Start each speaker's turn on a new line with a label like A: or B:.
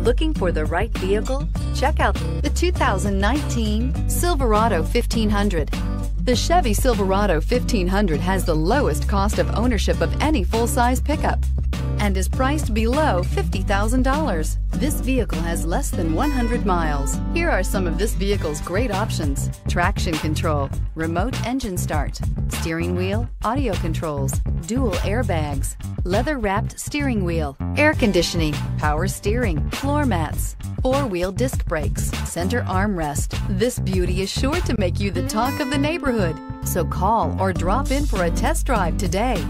A: Looking for the right vehicle? Check out the 2019 Silverado 1500. The Chevy Silverado 1500 has the lowest cost of ownership of any full-size pickup and is priced below $50,000. This vehicle has less than 100 miles. Here are some of this vehicle's great options. Traction control, remote engine start, steering wheel, audio controls, dual airbags, leather wrapped steering wheel, air conditioning, power steering, floor mats, four wheel disc brakes, center armrest. This beauty is sure to make you the talk of the neighborhood. So call or drop in for a test drive today.